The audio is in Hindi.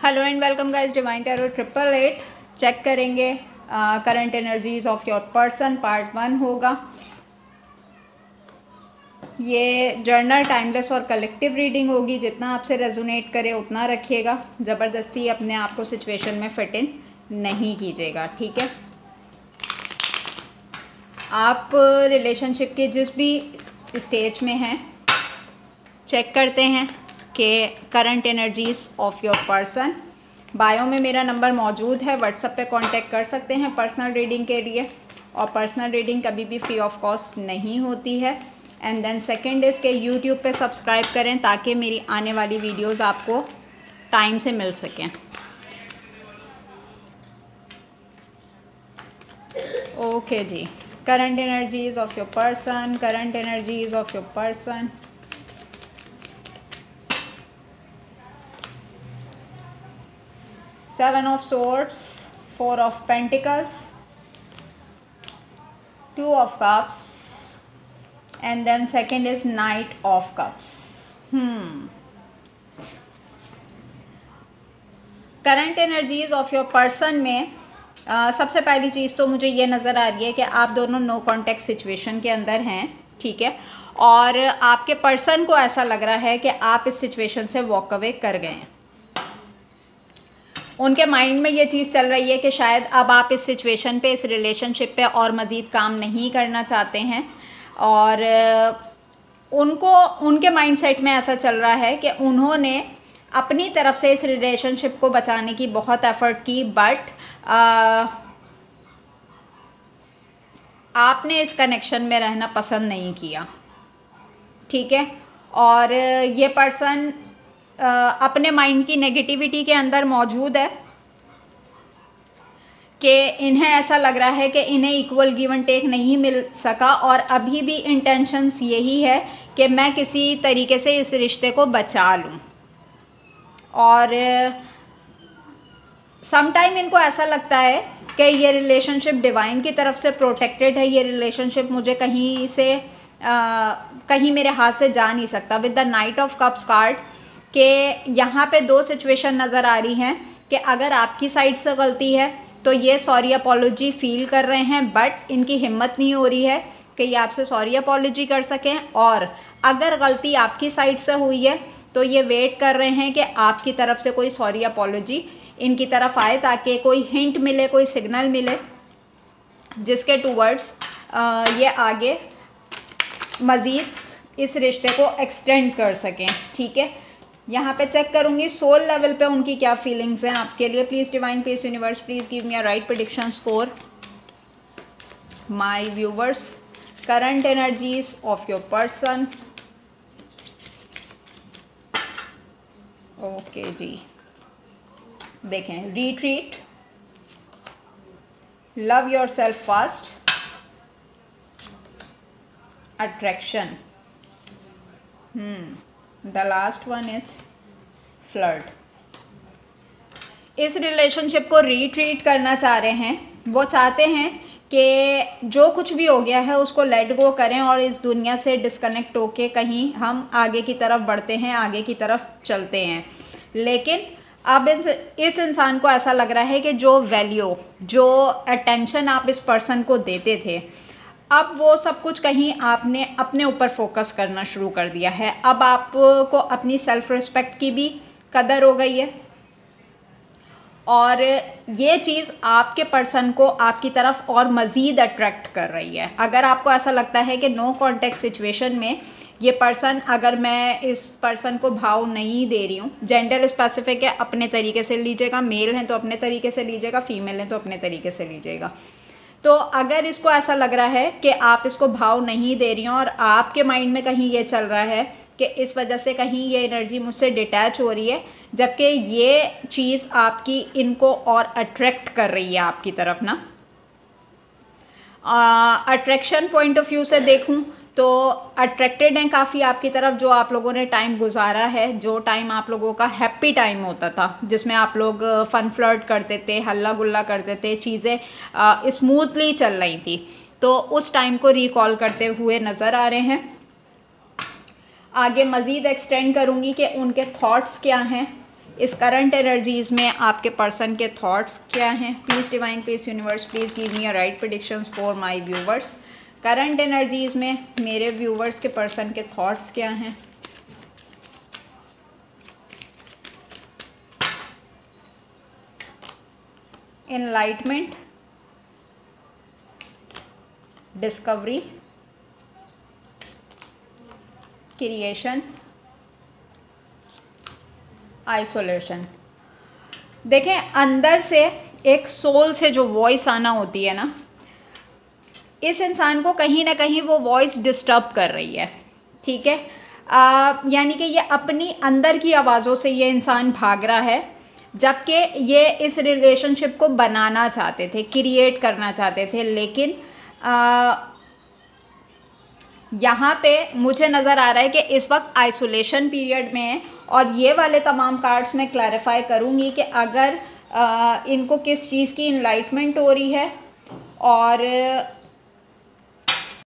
Hello and welcome guys Divine Tarot triple eight check करेंगे current energies of your person part one होगा. ये जर्नल टाइमलेस और कलेक्टिव रीडिंग होगी, जितना आपसे रेजोनेट करे, उतना रखिएगा. ज़बरदस्ती अपने आप को सिचुएशन में फिट इन नहीं कीजिएगा, ठीक है? आप रिलेशनशिप के जिस भी स्टेज में हैं चेक करते हैं. कि current energies of your person bio में मेरा नंबर मौजूद है व्हाट्सएप पे कांटेक्ट कर सकते हैं पर्सनल रीडिंग के लिए। और पर्सनल रीडिंग कभी भी फ्री ऑफ़ कॉस्ट नहीं होती है। एंड देन सेकेंड इज़ के यूट्यूब पे सब्सक्राइब करें ताकि मेरी आने वाली वीडियोस आपको टाइम से मिल सकें। Okay okay ji. Current energies of your person current energies of your person of swords four of pentacles two of cups and then second is knight of cups. Hmm. Current energies of your person में आ, सबसे पहली चीज़ तो मुझे ये नज़र आ रही है कि आप दोनों नो कॉन्टेक्ट सिचुएशन के अंदर हैं ठीक है? और आपके पर्सन को ऐसा लग रहा है कि आप इस सिचुएशन से वॉक अवे कर गए हैं। उनके माइंड में ये चीज़ चल रही है कि शायद अब आप इस सिचुएशन पे, इस रिलेशनशिप पे और मज़ीद काम नहीं करना चाहते हैं। और उनको, उनके माइंडसेट में ऐसा चल रहा है कि उन्होंने अपनी तरफ़ से इस रिलेशनशिप को बचाने की बहुत एफर्ट की, बट आपने इस कनेक्शन में रहना पसंद नहीं किया। ठीक है? और, ये पर्सन अपने माइंड की नेगेटिविटी के अंदर मौजूद है कि इन्हें ऐसा लग रहा है कि इन्हें इक्वल गिवन टेक नहीं मिल सका और अभी भी इंटेंशंस यही है कि मैं किसी तरीके से इस रिश्ते को बचा लूँ। और समटाइम इनको ऐसा लगता है कि ये रिलेशनशिप डिवाइन की तरफ़ से प्रोटेक्टेड है ये रिलेशनशिप मुझे कहीं से आ, कहीं मेरे हाथ से जा नहीं सकता। With the knight of cups card कि यहाँ पे दो सिचुएशन नज़र आ रही हैं कि अगर आपकी साइड से गलती है तो ये सॉरी अपोलॉजी फील कर रहे हैं बट इनकी हिम्मत नहीं हो रही है कि ये आपसे सॉरी अपोलॉजी कर सकें। और अगर गलती आपकी साइड से हुई है तो ये वेट कर रहे हैं कि आपकी तरफ़ से कोई सॉरी अपोलॉजी इनकी तरफ़ आए ताकि कोई हिंट मिले, कोई सिग्नल मिले, जिसके टूवर्ड्स ये आगे मज़ीद इस रिश्ते को एक्सटेंड कर सकें। ठीक है? यहाँ पे चेक करूँगी सोल लेवल पे उनकी क्या फीलिंग्स हैं आपके लिए। Please divine please universe please give me right predictions for my viewers current energies of your person okay जी। देखें retreat love yourself fast attraction hmm the last one is flirt इस रिलेशनशिप को रीट्रीट करना चाह रहे हैं, वो चाहते हैं कि जो कुछ भी हो गया है, उसको लेट गो करें और इस दुनिया से डिस्कनेक्ट होके कहीं हम आगे की तरफ़ बढ़ते हैं, आगे की तरफ़ चलते हैं। लेकिन अब इस इस इंसान को ऐसा लग रहा है कि जो वैल्यू जो अटेंशन आप इस पर्सन को देते थे अब वो सब कुछ कहीं आपने अपने ऊपर फोकस करना शुरू कर दिया है। अब आपको अपनी सेल्फ रिस्पेक्ट की भी कदर हो गई है। और ये चीज़ आपके पर्सन को आपकी तरफ़ और मज़ीद अट्रैक्ट कर रही है। अगर आपको ऐसा लगता है कि नो कॉन्टेक्ट सिचुएशन में ये पर्सन अगर मैं इस पर्सन को भाव नहीं दे रही हूँ जेंडर स्पेसिफिक है, अपने तरीके से लीजिएगा मेल हैं तो अपने तरीके से लीजिएगा फीमेल हैं तो अपने तरीके से लीजिएगा। तो अगर इसको ऐसा लग रहा है कि आप इसको भाव नहीं दे रही हो और आपके माइंड में कहीं ये चल रहा है कि इस वजह से कहीं ये एनर्जी मुझसे डिटैच हो रही है, जबकि ये चीज़ आपकी इनको और अट्रैक्ट कर रही है आपकी तरफ़ ना। अट्रैक्शन पॉइंट ऑफ़ व्यू से देखूँ तो अट्रैक्टेड हैं काफ़ी आपकी तरफ़ जो आप लोगों ने टाइम गुजारा है, जो टाइम आप लोगों का हैप्पी टाइम होता था, जिसमें आप लोग फ़न फ्लर्ट करते थे हल्ला गुल्ला करते थे, चीज़ें स्मूथली चल रही थी। तो उस टाइम को रिकॉल करते हुए नज़र आ रहे हैं। आगे मज़ीद एक्सटेंड करूँगी कि उनके थॉट्स क्या हैं। इस करंट एनर्जीज़ में आपके पर्सन के थॉट्स क्या हैं। Please divine please universe please give me a right predictions for my viewers current energies में मेरे व्यूवर्स के पर्सन के थॉट्स क्या हैं? इनलाइटमेंट डिस्कवरी क्रिएशन आइसोलेशन देखें, अंदर से एक सोल से जो वॉइस आना होती है ना इस इंसान को कहीं ना कहीं वो वॉइस डिस्टर्ब कर रही है ठीक है? यानी कि ये अपनी अंदर की आवाज़ों से ये इंसान भाग रहा है जबकि ये इस रिलेशनशिप को बनाना चाहते थे क्रिएट करना चाहते थे लेकिन यहाँ पे मुझे नज़र आ रहा है कि इस वक्त आइसोलेशन पीरियड में है और ये वाले तमाम कार्ड्स मैं क्लैरिफाई करूँगी कि अगर आ, इनको किस चीज़ की इनलाइटमेंट हो रही है और